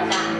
감 사.